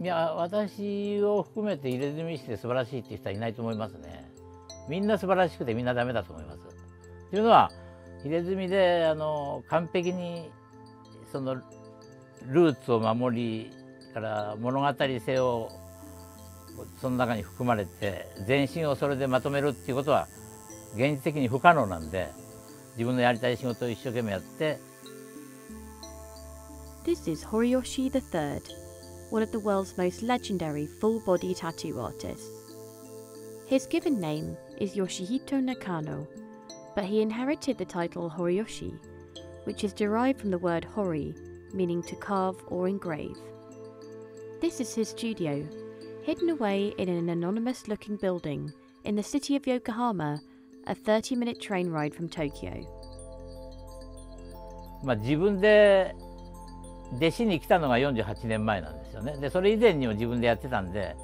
いや私を含めて入れ墨して素晴らしいって人はいないと思いますね。みんな素晴らしくてみんなダメだと思います。というのは入れ墨であの完璧にそのルーツを守りから物語性をその中に含まれて全身をそれでまとめるっていうことは現実的に不可能なんで自分のやりたい仕事を一生懸命やって。This is Horiyoshi III, one of the world's most legendary full body tattoo artists. His given name is Yoshihito Nakano, but he inherited the title Horiyoshi, which is derived from the word hori, meaning to carve or engrave. This is his studio, hidden away in an anonymous looking building in the city of Yokohama, a 30 minute train ride from Tokyo. まあ、自分で弟子に来たのが48年前なんです す。よねでそれ以前にも自分でやってたんで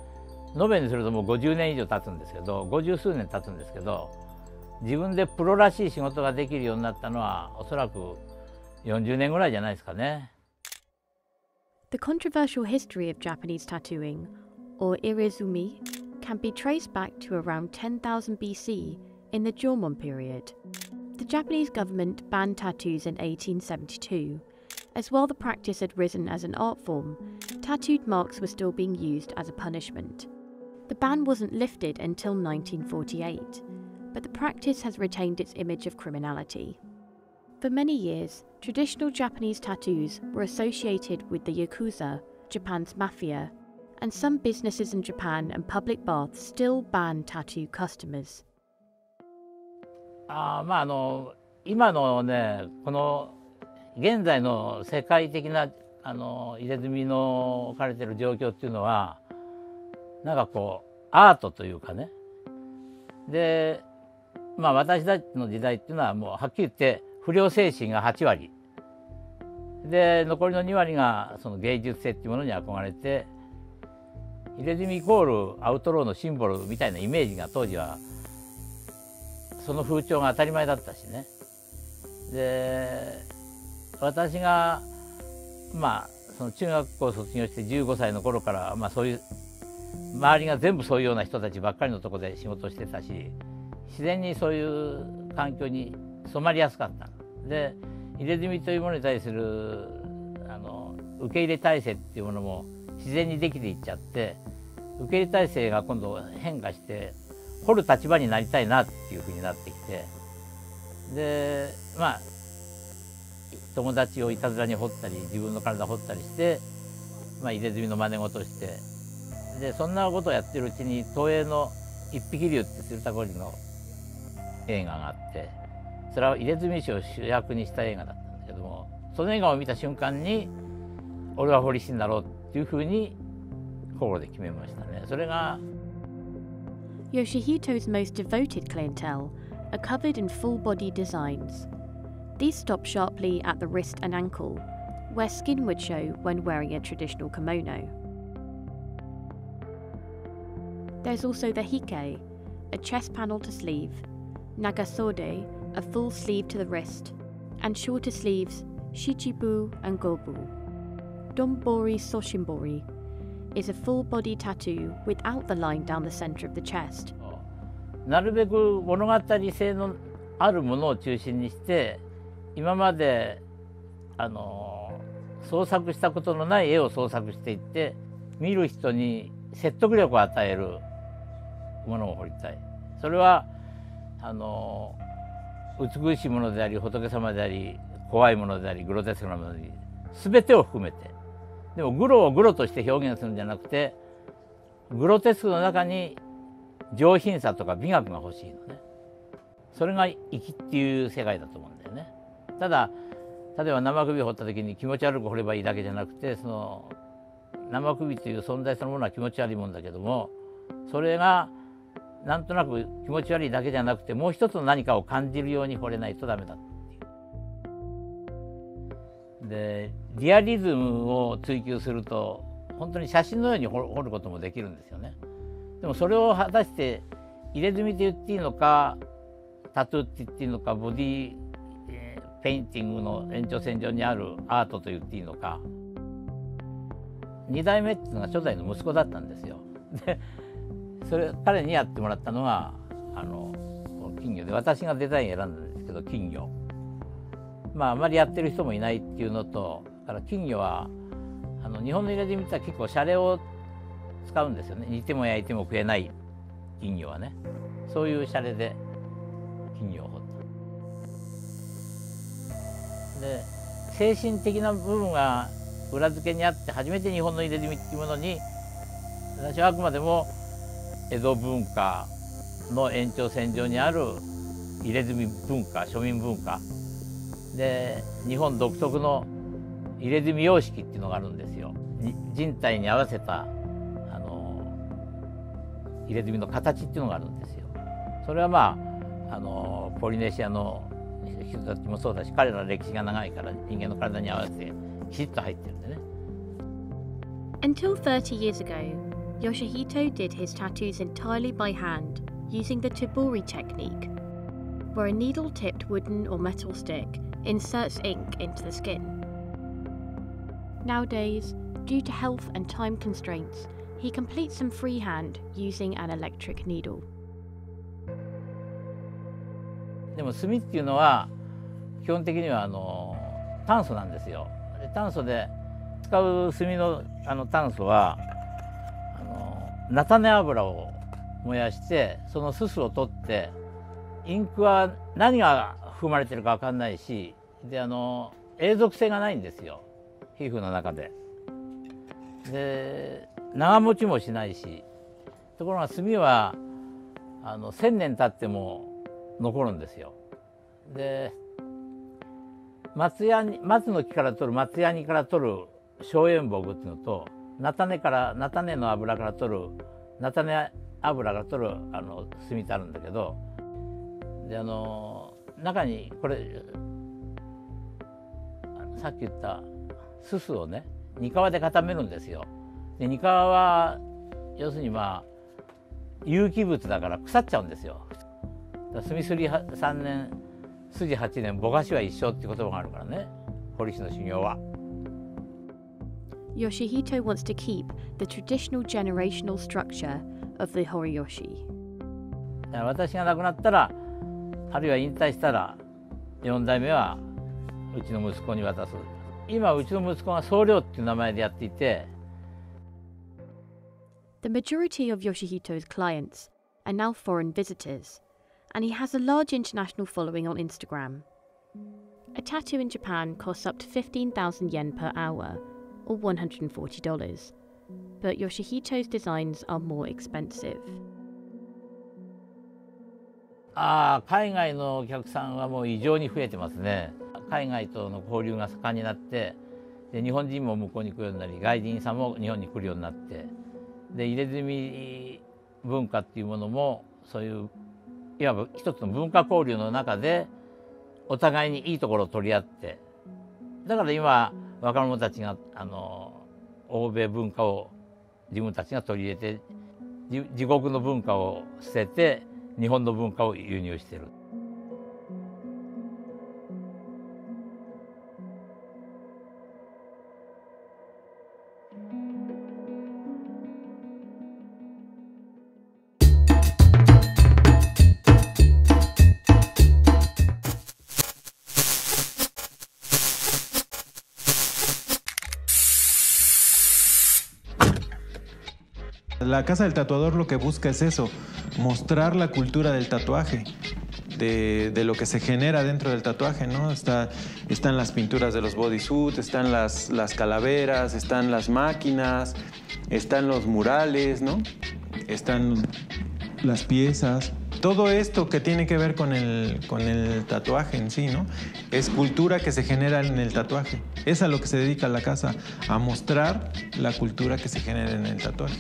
延べにするともう50年以上経つんですけど50数年経つんですけど自分でプロらしい仕事ができるようになったのはおそらく40年ぐらいじゃないですかね。The controversial history of Japanese tattooing, or irezumi, can be traced back to around 10,000 BC in the Jomon period. The Japanese government banned tattoos in 1872. As while the practice had risen as an art form, tattooed marks were still being used as a punishment. The ban wasn't lifted until 1948, but the practice has retained its image of criminality. For many years, traditional Japanese tattoos were associated with the Yakuza, Japan's mafia, and some businesses in Japan and public baths still ban tattoo customers. あまああの今のねこの現在の世界的な あの入れ墨の置かれてる状況っていうのはなんかこうアートというかね。でまあ私たちの時代っていうのはもうはっきり言って不良精神が8割。で残りの2割がその芸術性っていうものに憧れて入れ墨イコールアウトローのシンボルみたいなイメージが当時はその風潮が当たり前だったしね。で私がまあその中学校を卒業して15歳の頃から、まあ、そういう周りが全部そういうような人たちばっかりのとこで仕事してたし自然にそういう環境に染まりやすかった。で入れ墨というものに対するあの受け入れ体制っていうものも自然にできていっちゃって受け入れ体制が今度変化して掘る立場になりたいなっていうふうになってきて。でまあ友達をいたずらに掘ったり自分の体掘ったりして、まあ、入れ墨の真似事してでそんなことをやってるうちに東映の「一匹竜」って鶴田浩二の映画があってそれは入れ墨師を主役にした映画だったんだけどもその映画を見た瞬間に俺は堀師になろうっていうふうに心で決めましたね。それが Yoshihito's most devoted clientele are covered in full body designs. These stop sharply at the wrist and ankle, where skin would show when wearing a traditional kimono. There's also the hike, a chest panel to sleeve, nagasode, a full sleeve to the wrist, and shorter sleeves, shichibu and gobu. Dombori Soshimbori is a full body tattoo without the line down the center of the chest. なるべく物語性のあるものを中心にして 今まであの創作したことのない絵を創作していって見る人に説得力を与えるものを彫りたい。それはあの美しいものであり仏様であり怖いものでありグロテスクなものであり全てを含めて。でもグロをグロとして表現するんじゃなくてグロテスクの中に上品さとか美学が欲しいのね。それが粋っていう世界だと思うんだよね。ただ例えば生首を掘った時に気持ち悪く掘ればいいだけじゃなくてその生首という存在そのものは気持ち悪いもんだけどもそれがなんとなく気持ち悪いだけじゃなくてもう一つの何かを感じるように掘れないとダメだっていう。でリアリズムを追求すると本当に写真のように掘ることもできるんですよね。でもそれを果たして入れ墨と言っていいのかタトゥーって言っていいのかボディ、ー、ペインティングの延長線上にあるアートと言っていいのか。2代目っていうのが初代の息子だったんですよ。でそれ彼にやってもらったのはあの金魚で私がデザイン選んだんですけど金魚。まああまりやってる人もいないっていうのとだから金魚はあの日本の入れ墨っては結構シャレを使うんですよね。煮ても焼いても食えない金魚はね。そういうシャレで金魚を掘った。で精神的な部分が裏付けにあって初めて日本の入れ墨っていうものに私はあくまでも江戸文化の延長線上にある入れ墨文化庶民文化で日本独特の入れ墨様式っていうのがあるんですよ。人体に合わせたあの入れ墨の形っていうのがあるんですよ。それはまああのポリネシアの人たちもそうだし彼らの歴史が長いから人間の体に合わせてきちっと入ってるんでね。Until 30 years ago, Yoshihito did his tattoos entirely by hand using the Tobori technique, where a needle tipped wooden or metal stick inserts ink into the skin. Nowadays, due to health and time constraints, he completes them freehand using an electric needle. でも炭っていうのは基本的にはあの炭素なんですよ。炭素で使う炭のあの炭素はあの菜種油を燃やしてそのすすを取ってインクは何が含まれてるか分かんないしであの永続性がないんですよ皮膚の中で。で長持ちもしないしところが炭はあの1,000年経っても残るんですよ。で松ヤニ松の木から取る松ヤニから取る松煙木っていうのと菜種から菜種の油から取る菜種油から取るあの炭ってあるんだけどであの中にこれさっき言ったすすをね煮皮で固めるんですよ。で煮皮は要するにまあ有機物だから腐っちゃうんですよ。墨すり3年筋8年ぼかしは一生って言葉があるからね堀市の修行は。Yoshihito wants to keep the traditional generational structure of the Horiyoshi. 私が亡くなったらあるいは引退したら4代目はうちの息子に渡す今うちの息子が僧侶っていう名前でやっていて The majority of Yoshihito's clients are now foreign visitors, and he has a large international following on Instagram. A tattoo in Japan costs up to 15,000 yen per hour, or $140, but Yoshihito's designs are more expensive. ああ海外のお客さんはもう異常に増えてますね海外との交流が盛んになってで日本人も向こうに来るようになり外人さんも日本に来るようになってで入れ墨文化っていうものもそういういわば一つの文化交流の中でお互いにいいところを取り合ってだから今若者たちがあの欧米文化を自分たちが取り入れて自国の文化を捨てて日本の文化を輸入してる。La Casa del Tatuador lo que busca es eso, mostrar la cultura del tatuaje, de, lo que se genera dentro del tatuaje, ¿no? Está, están las pinturas de los bodysuits, están las, las calaveras, están las máquinas, están los murales, ¿no? Están las piezas. Todo esto que tiene que ver con el, con el tatuaje en sí, ¿no? Es cultura que se genera en el tatuaje. Es a lo que se dedica la casa, a mostrar la cultura que se genera en el tatuaje.